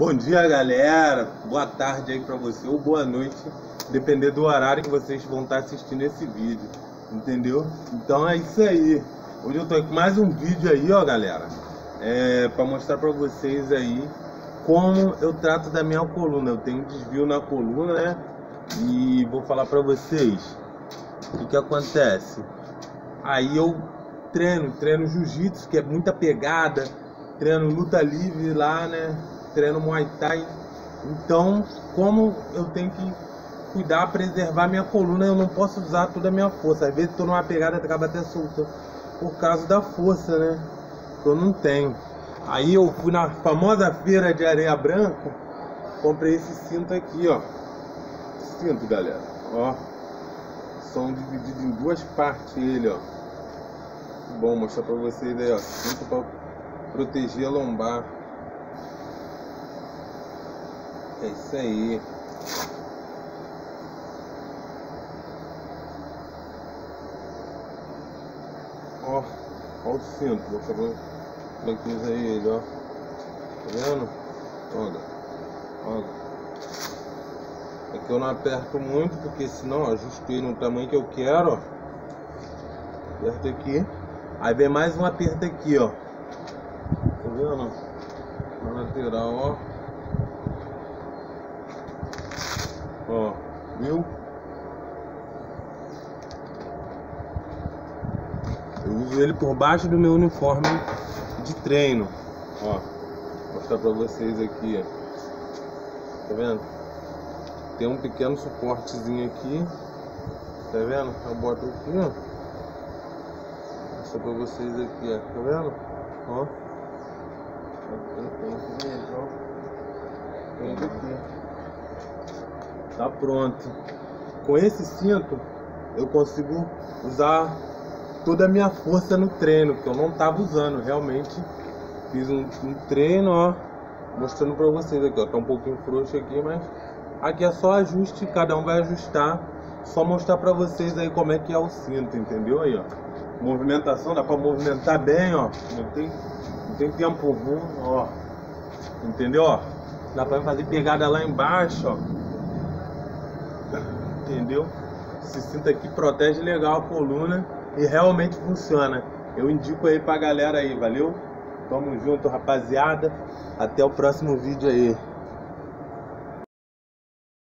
Bom dia, galera. Boa tarde aí pra você ou boa noite, depender do horário que vocês vão estar assistindo esse vídeo, entendeu? Então é isso aí. Hoje eu tô com mais um vídeo aí, ó, galera, é, para mostrar pra vocês aí como eu trato da minha coluna. Eu tenho desvio na coluna, né? E vou falar pra vocês o que, que acontece. Aí eu treino, treino jiu-jitsu, que é muita pegada, treino luta livre lá, né? Treino Muay Thai. Então, como eu tenho que cuidar, preservar minha coluna, eu não posso usar toda a minha força. Às vezes tô numa pegada acaba até solta por causa da força, né? Eu não tenho. Aí eu fui na famosa feira de areia branca, comprei esse cinto aqui, ó. Cinto, galera, ó. São divididos em duas partes ele, ó. Bom mostrar pra vocês aí, ó. Cinto pra proteger a lombar. É isso aí. Ó, ó o cinto, vou fazer como é que ele, ó. Tá vendo? Olha, olha. Aqui eu não aperto muito, porque senão ajustei no tamanho que eu quero, ó. Aperto aqui. Aí vem mais um aperto aqui, ó. Tá vendo? Na lateral, ó. Viu? Eu uso ele por baixo do meu uniforme de treino. Ó, vou mostrar pra vocês aqui. Tá vendo? Tem um pequeno suportezinho aqui. Tá vendo? Eu boto aqui, ó. Mostrar pra vocês aqui, ó. Tá vendo? Ó. Tem aqui. Tá pronto. Com esse cinto eu consigo usar toda a minha força no treino, que eu não tava usando, realmente. Fiz um, um treino, ó, mostrando pra vocês aqui, ó, tá um pouquinho frouxo aqui, mas aqui é só ajuste, cada um vai ajustar, só mostrar pra vocês aí como é que é o cinto, entendeu aí, ó, movimentação, dá pra movimentar bem, ó, não tem, não tem tempo ruim, ó, entendeu, ó, dá pra fazer pegada lá embaixo, ó, entendeu, esse cinto aqui protege legal a coluna, e realmente funciona. Eu indico aí pra galera aí, valeu? Tamo junto, rapaziada. Até o próximo vídeo aí.